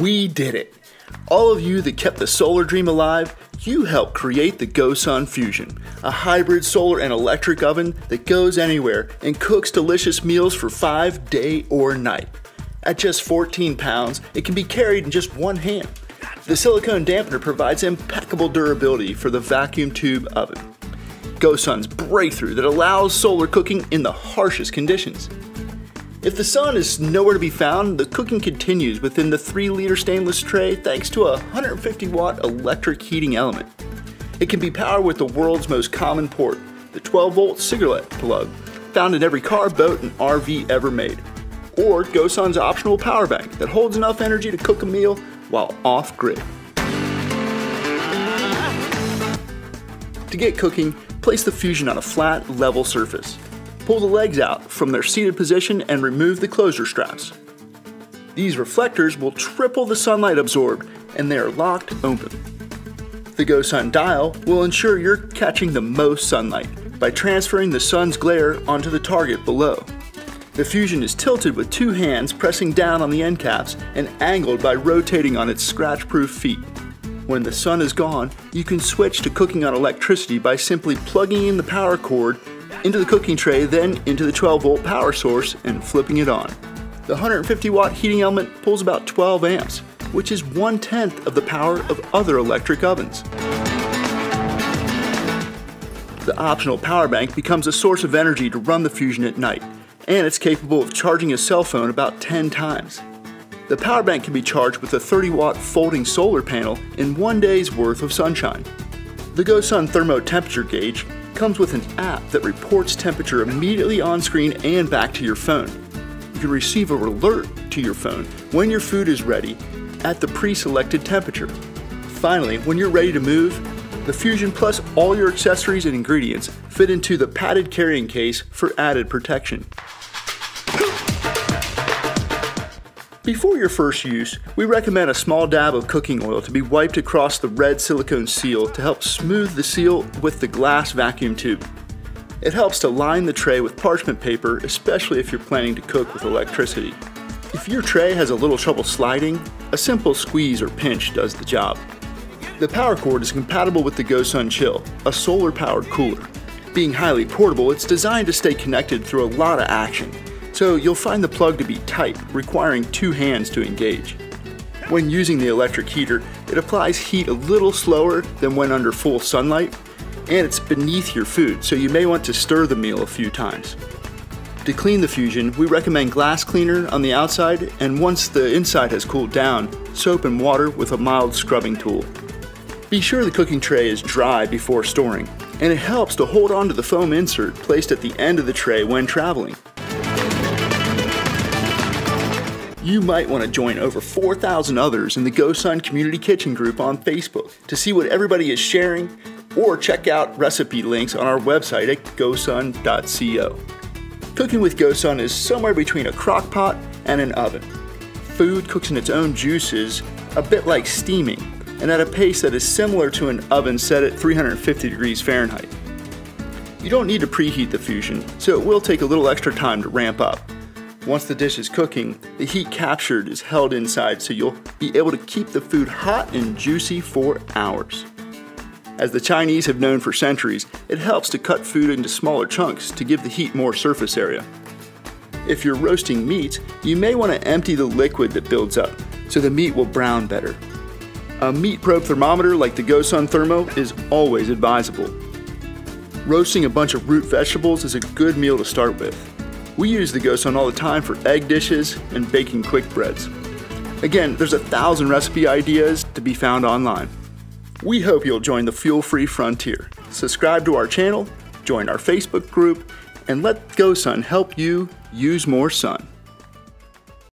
We did it! All of you that kept the solar dream alive, you helped create the GoSun Fusion, a hybrid solar and electric oven that goes anywhere and cooks delicious meals for five day or night. At just 14 pounds, it can be carried in just one hand. The silicone dampener provides impeccable durability for the vacuum tube oven. GoSun's breakthrough that allows solar cooking in the harshest conditions. If the sun is nowhere to be found, the cooking continues within the 3 liter stainless tray thanks to a 150 watt electric heating element. It can be powered with the world's most common port, the 12 volt cigarette plug, found in every car, boat, and RV ever made. Or GoSun's optional power bank that holds enough energy to cook a meal while off grid. To get cooking, place the Fusion on a flat, level surface. Pull the legs out from their seated position and remove the closure straps. These reflectors will triple the sunlight absorbed and they are locked open. The GoSun dial will ensure you're catching the most sunlight by transferring the sun's glare onto the target below. The Fusion is tilted with two hands pressing down on the end caps and angled by rotating on its scratch-proof feet. When the sun is gone, you can switch to cooking on electricity by simply plugging in the power cord into the cooking tray, then into the 12 volt power source and flipping it on. The 150 watt heating element pulls about 12 amps, which is one tenth of the power of other electric ovens. The optional power bank becomes a source of energy to run the Fusion at night, and it's capable of charging a cell phone about 10 times. The power bank can be charged with a 30 watt folding solar panel in one day's worth of sunshine. The GoSun Thermo Temperature Gauge comes with an app that reports temperature immediately on screen and back to your phone. You can receive a alert to your phone when your food is ready at the pre-selected temperature. Finally, when you're ready to move, the Fusion plus all your accessories and ingredients fit into the padded carrying case for added protection. Before your first use, we recommend a small dab of cooking oil to be wiped across the red silicone seal to help smooth the seal with the glass vacuum tube. It helps to line the tray with parchment paper, especially if you're planning to cook with electricity. If your tray has a little trouble sliding, a simple squeeze or pinch does the job. The power cord is compatible with the GoSun Chill, a solar powered cooler. Being highly portable, it's designed to stay connected through a lot of action, so you'll find the plug to be tight, requiring two hands to engage. When using the electric heater, it applies heat a little slower than when under full sunlight, and it's beneath your food, so you may want to stir the meal a few times. To clean the Fusion, we recommend glass cleaner on the outside, and once the inside has cooled down, soap and water with a mild scrubbing tool. Be sure the cooking tray is dry before storing, and it helps to hold on to the foam insert placed at the end of the tray when traveling. You might want to join over 4,000 others in the GoSun Community Kitchen group on Facebook to see what everybody is sharing or check out recipe links on our website at gosun.co. Cooking with GoSun is somewhere between a crock pot and an oven. Food cooks in its own juices, a bit like steaming, and at a pace that is similar to an oven set at 350 degrees Fahrenheit. You don't need to preheat the Fusion, so it will take a little extra time to ramp up. Once the dish is cooking, the heat captured is held inside so you'll be able to keep the food hot and juicy for hours. As the Chinese have known for centuries, it helps to cut food into smaller chunks to give the heat more surface area. If you're roasting meat, you may want to empty the liquid that builds up so the meat will brown better. A meat probe thermometer like the GoSun Thermo is always advisable. Roasting a bunch of root vegetables is a good meal to start with. We use the GoSun all the time for egg dishes and baking quick breads. Again, there's a thousand recipe ideas to be found online. We hope you'll join the fuel free frontier. Subscribe to our channel, join our Facebook group, and let GoSun help you use more sun.